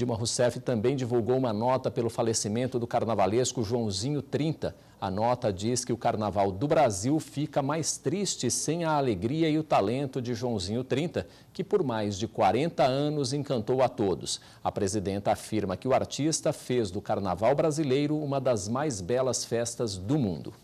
Dilma Rousseff também divulgou uma nota pelo falecimento do carnavalesco Joãozinho 30. A nota diz que o carnaval do Brasil fica mais triste sem a alegria e o talento de Joãozinho 30, que por mais de 40 anos encantou a todos. A presidenta afirma que o artista fez do carnaval brasileiro uma das mais belas festas do mundo.